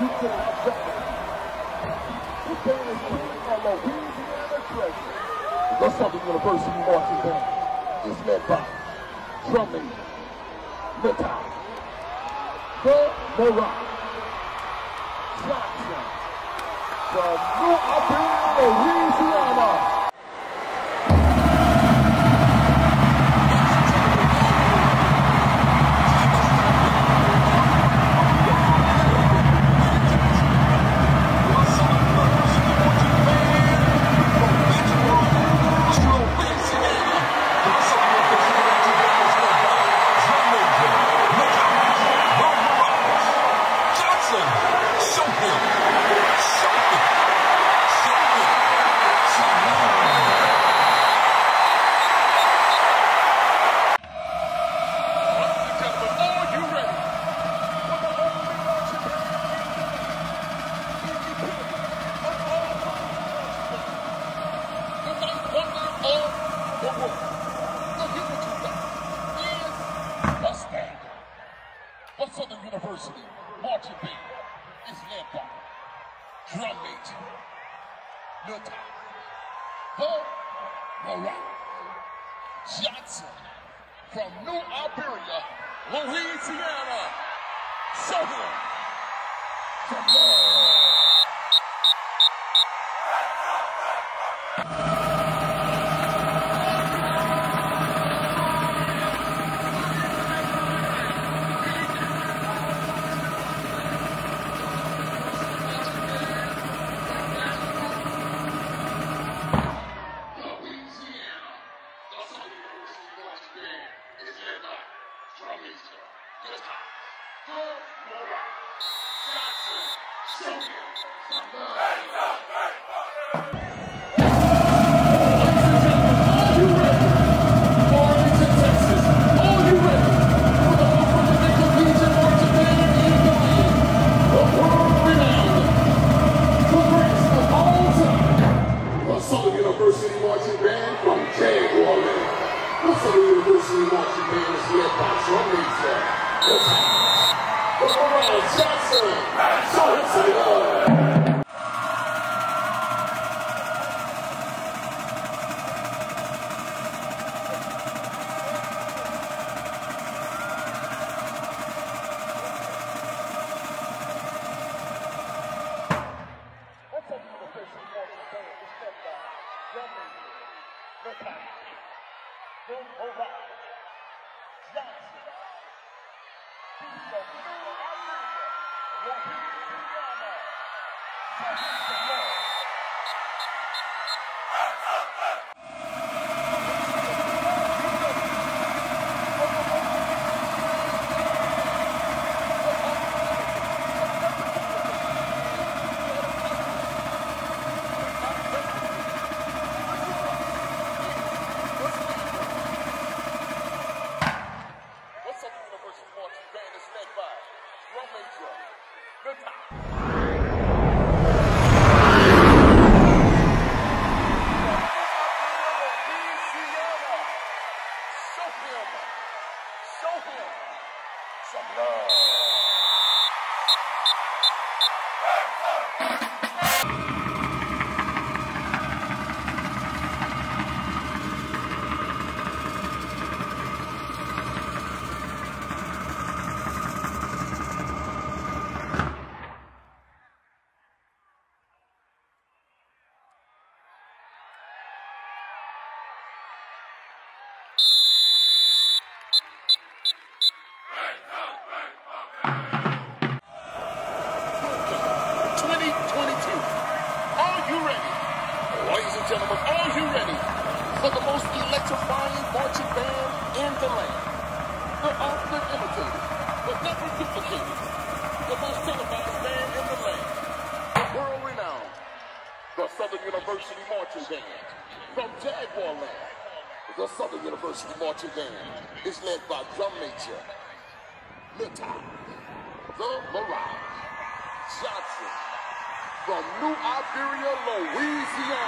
You could you're paying a king on the Southern University marching band is led by drumming Natal, The Barack Jackson, the New Orleans, Louisiana. The Morocco, Johnson from New Iberia, Louisiana. Show him some love. Southern By drum major, the Morale Johnson. Show him some Johnson. New Iberia, Louisiana. Show him some love. What's up, University Marching Band is led by drum major, Nuta. Louisiana. Show him, show him some love. Are you ready? Ladies and gentlemen, are you ready for the most electrifying marching band in the land? The often imitated, but never duplicated. The most televised band in the land. The world renowned. The Southern University Marching Band from Jaguar Land. The Southern University Marching Band is led by drum major, Nita, the Morale, Johnson, from New Iberia, Louisiana.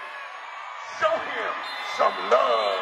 show him some love.